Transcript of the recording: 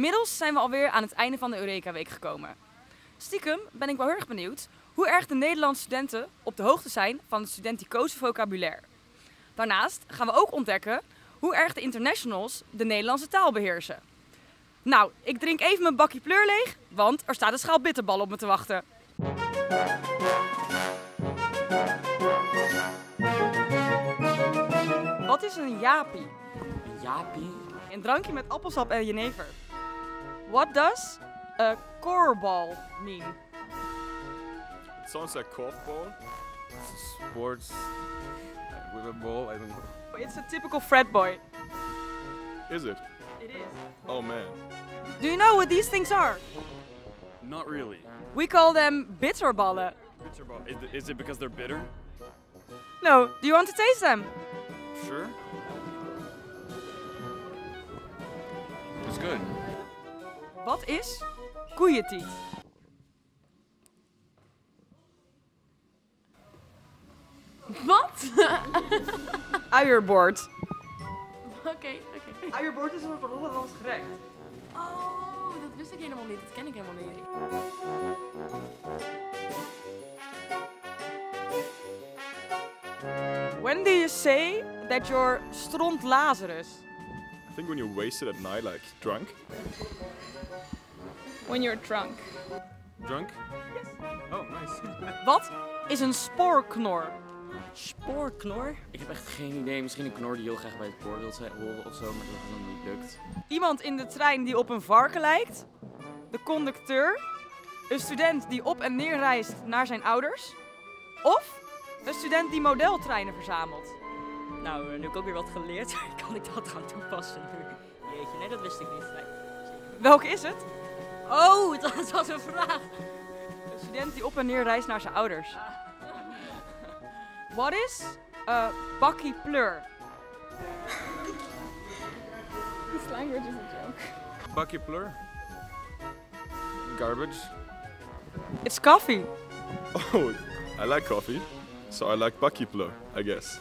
Inmiddels zijn we alweer aan het einde van de Eureka Week gekomen. Stiekem ben ik wel heel erg benieuwd hoe erg de Nederlandse studenten op de hoogte zijn van het studenticoze vocabulaire. Daarnaast gaan we ook ontdekken hoe erg de internationals de Nederlandse taal beheersen. Nou, ik drink even mijn bakje pleur leeg, want er staat een schaal bitterbal op me te wachten. Wat is een japie? Een japie? Een drankje met appelsap en jenever. What does a korbal mean? It sounds like korfball. Sports with a ball. I don't know. It's a typical frat boy. Is it? It is. Oh man. Do you know what these things are? Not really. We call them bitterballen. Bitterball. Is, is it because they're bitter? No, do you want to taste them? Sure. It's good. Wat is koeientiet? Wat? Uierbord. Oké, oké. Uierbord is een soort Hollands gerecht. Oh, dat wist ik helemaal niet. Dat ken ik helemaal niet. When do you say that you're stront Lazarus? Think when you're wasted at night, like drunk. When you're drunk. Drunk? Oh, nice. Wat is een spoorknor? Spoorknor? Ik heb echt geen idee. Misschien een knor die heel graag bij het spoor wil zijn- horen of zo, maar dat het dan niet lukt. Iemand in de trein die op een varken lijkt? De conducteur? Een student die op en neer reist naar zijn ouders? Of een student die modeltreinen verzamelt? Nou, eh, nu heb ik ook weer wat geleerd. kan ik dat gaan toepassen nu? Jeetje, nee, dat wist ik niet. Nee. Welke is het? Oh, dat was een vraag. Een student die op en neer reist naar zijn ouders. Wat is uh, bakkie pleur? This language is a joke. Bucky plur. Garbage. It's coffee. Oh, I like coffee. So I like Bucky plur, I guess.